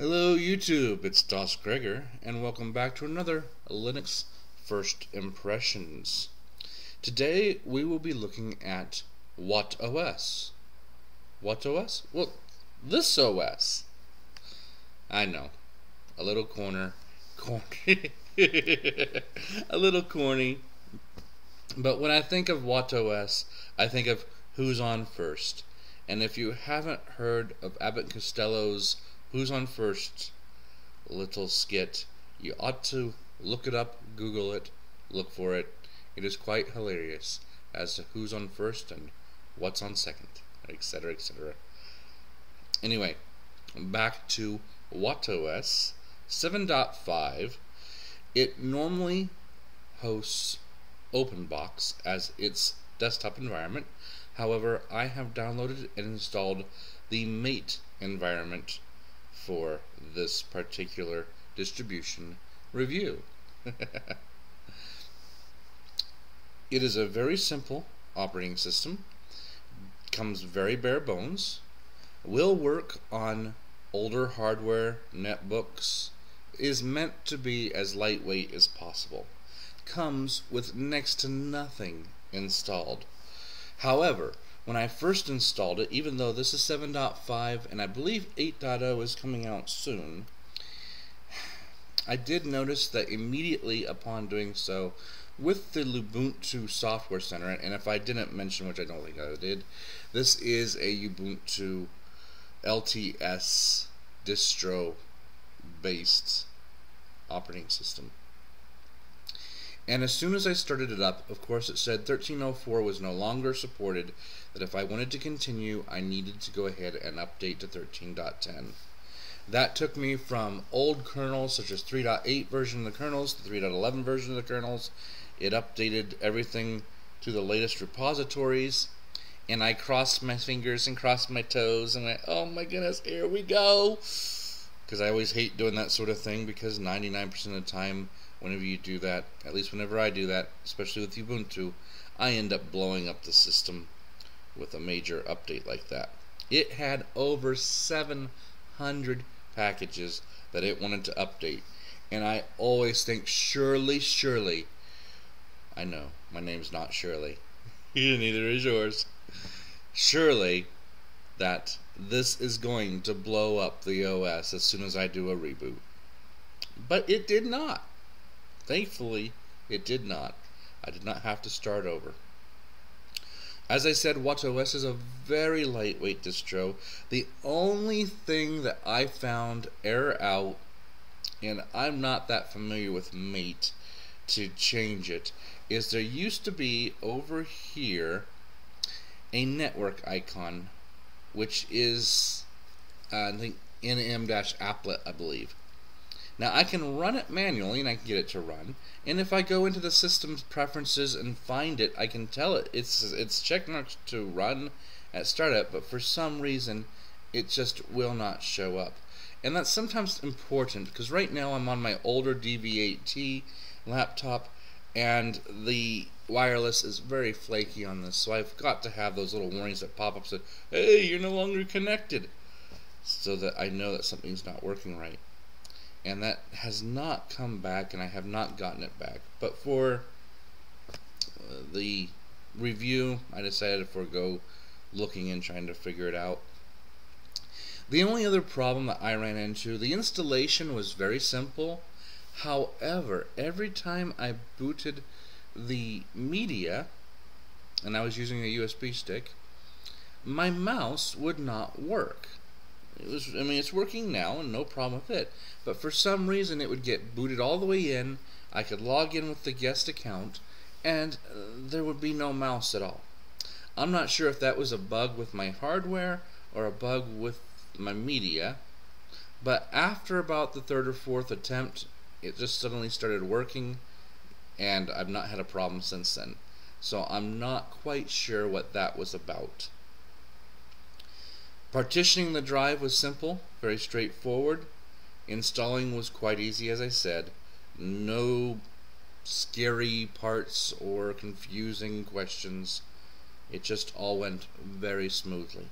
Hello YouTube, it's Das Gregor, and welcome back to another Linux First Impressions. Today we will be looking at WattOS. What OS? Well, this OS. I know, a little corner, corny, a little corny. But when I think of WattOS, I think of who's on first. And if you haven't heard of Abbott Costello's Who's on First little skit. You ought to look it up, Google it, look for it. It is quite hilarious as to who's on first and what's on second, etc., etc. Anyway, back to WattOS 7.5. It normally hosts OpenBox as its desktop environment. However, I have downloaded and installed the Mate environment for this particular distribution review. it is a very simple operating system, comes very bare bones, will work on older hardware, netbooks, is meant to be as lightweight as possible, comes with next to nothing installed. However, when I first installed it, even though this is 7.5 and I believe 8.0 is coming out soon, I did notice that immediately upon doing so, with the Ubuntu Software Center, and if I didn't mention, which I don't think I did, this is a Ubuntu LTS distro based operating system. And as soon as I started it up, of course, it said 1304 was no longer supported, that if I wanted to continue, I needed to go ahead and update to 13.10. That took me from old kernels, such as 3.8 version of the kernels, to 3.11 version of the kernels. It updated everything to the latest repositories, and I crossed my fingers and crossed my toes and went, oh my goodness, here we go! Because I always hate doing that sort of thing because 99% of the time whenever you do that, at least whenever I do that, especially with Ubuntu, I end up blowing up the system with a major update like that. It had over 700 packages that it wanted to update, and I always think, surely, surely, I know, my name's not Shirley, neither is yours, surely that this is going to blow up the OS as soon as I do a reboot. But it did not. Thankfully, it did not. I did not have to start over. As I said, WattOS is a very lightweight distro. The only thing that I found error out, and I'm not that familiar with Mate to change it, is there used to be over here a network icon, which is uh, I think nm-applet, I believe. Now I can run it manually and I can get it to run. And if I go into the system's preferences and find it, I can tell it it's it's checkmarked to run at startup, but for some reason it just will not show up. And that's sometimes important because right now I'm on my older DV8T laptop and the wireless is very flaky on this, so I've got to have those little warnings that pop up say, "Hey, you're no longer connected," so that I know that something's not working right. And that has not come back and I have not gotten it back. But for uh, the review I decided to forego looking and trying to figure it out. The only other problem that I ran into the installation was very simple. However every time I booted the media and I was using a USB stick my mouse would not work it was, I mean, it's working now and no problem with it. But for some reason, it would get booted all the way in. I could log in with the guest account, and uh, there would be no mouse at all. I'm not sure if that was a bug with my hardware or a bug with my media, but after about the third or fourth attempt, it just suddenly started working, and I've not had a problem since then. So I'm not quite sure what that was about. Partitioning the drive was simple, very straightforward. Installing was quite easy, as I said. No scary parts or confusing questions. It just all went very smoothly.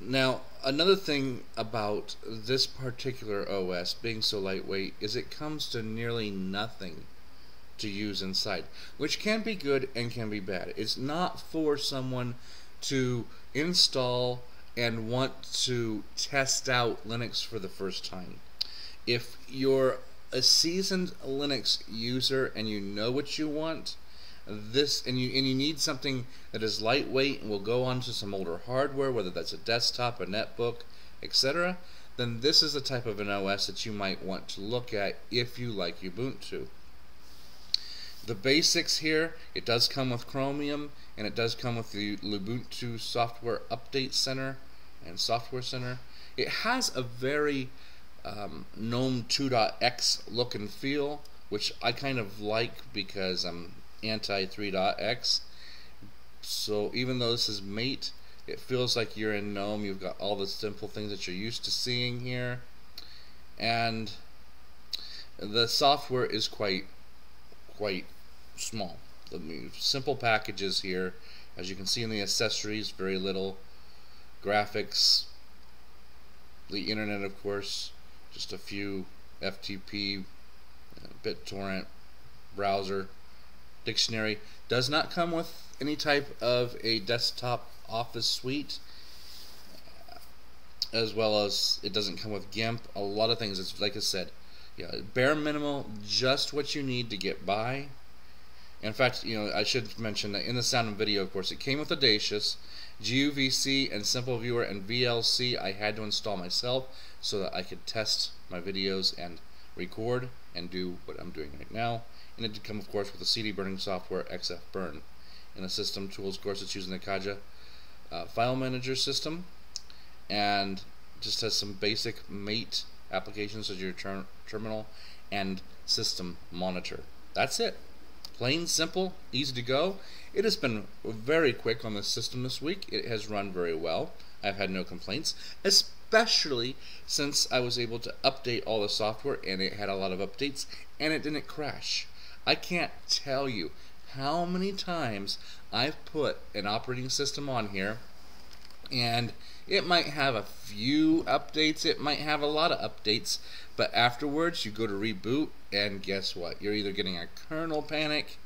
Now, another thing about this particular OS being so lightweight is it comes to nearly nothing to use inside, which can be good and can be bad. It's not for someone to install and want to test out Linux for the first time. If you're a seasoned Linux user and you know what you want, this and you and you need something that is lightweight and will go onto some older hardware, whether that's a desktop, a netbook, etc., then this is the type of an OS that you might want to look at if you like Ubuntu. The basics here, it does come with Chromium and it does come with the Ubuntu Software Update Center and Software Center. It has a very um, GNOME 2.x look and feel, which I kind of like because I'm anti 3.x. So even though this is mate, it feels like you're in GNOME. You've got all the simple things that you're used to seeing here. And the software is quite quite small. Mean, simple packages here. As you can see in the accessories, very little. Graphics, the internet, of course, just a few FTP, uh, BitTorrent, browser, dictionary. Does not come with any type of a desktop office suite, uh, as well as it doesn't come with GIMP. A lot of things. It's like I said, yeah, bare minimal, just what you need to get by. In fact, you know, I should mention that in the sound and video, of course, it came with Audacious, GUVC, and Simple Viewer and VLC. I had to install myself so that I could test my videos and record and do what I'm doing right now. And it did come, of course, with the CD burning software XF Burn. In the system tools, of course, it's using the Caja uh, file manager system and just has some basic mate applications as your ter terminal and system monitor. That's it. Plain, simple, easy to go. It has been very quick on the system this week. It has run very well. I've had no complaints, especially since I was able to update all the software and it had a lot of updates and it didn't crash. I can't tell you how many times I've put an operating system on here and it might have a few updates, it might have a lot of updates, but afterwards you go to reboot and guess what? You're either getting a kernel panic,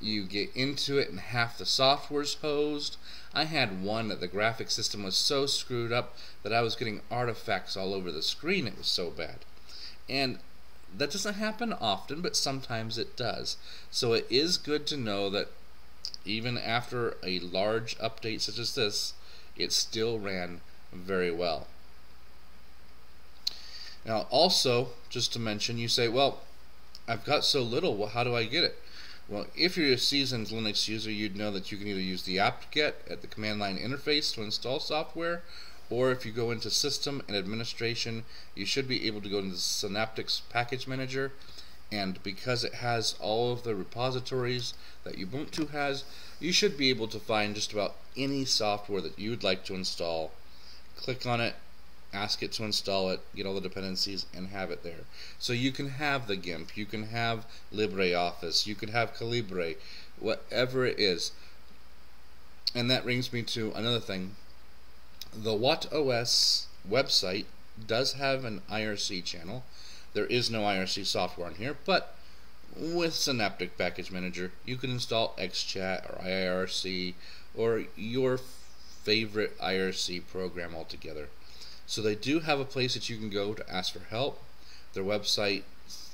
you get into it and half the software's hosed. I had one that the graphic system was so screwed up that I was getting artifacts all over the screen. It was so bad. And that doesn't happen often, but sometimes it does. So it is good to know that even after a large update such as this, it still ran very well. Now, also, just to mention, you say, well, I've got so little, well, how do I get it? Well, if you're a seasoned Linux user, you'd know that you can either use the apt-get at the command line interface to install software, or if you go into System and Administration, you should be able to go into the Synaptics Package Manager, and because it has all of the repositories that Ubuntu has, you should be able to find just about any software that you'd like to install. Click on it, ask it to install it, get all the dependencies, and have it there. So you can have the GIMP, you can have LibreOffice, you can have Calibre, whatever it is. And that brings me to another thing. The WattOS website does have an IRC channel. There is no IRC software on here, but with Synaptic Package Manager, you can install XChat or IRC or your favorite IRC program altogether. So they do have a place that you can go to ask for help. Their website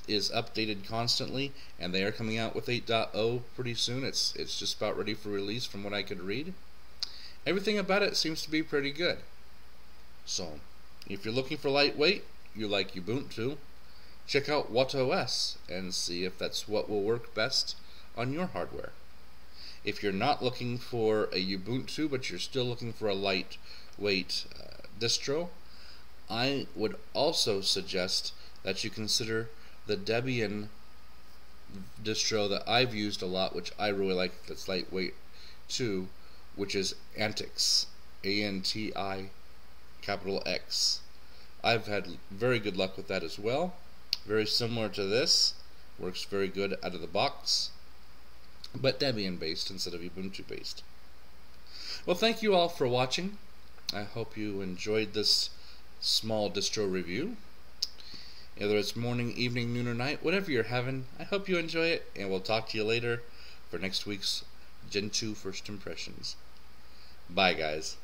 is updated constantly, and they are coming out with 8.0 pretty soon. It's it's just about ready for release from what I could read. Everything about it seems to be pretty good. So, if you're looking for lightweight, you like Ubuntu, check out WattOS and see if that's what will work best on your hardware. If you're not looking for a Ubuntu, but you're still looking for a lightweight uh, distro, I would also suggest that you consider the Debian distro that I've used a lot, which I really like that's lightweight too, which is Antix. A N T I capital X. I've had very good luck with that as well. Very similar to this. Works very good out of the box. But Debian based instead of Ubuntu based. Well, thank you all for watching. I hope you enjoyed this small distro review. Whether it's morning, evening, noon, or night, whatever you're having, I hope you enjoy it, and we'll talk to you later for next week's Gentoo First Impressions. Bye, guys.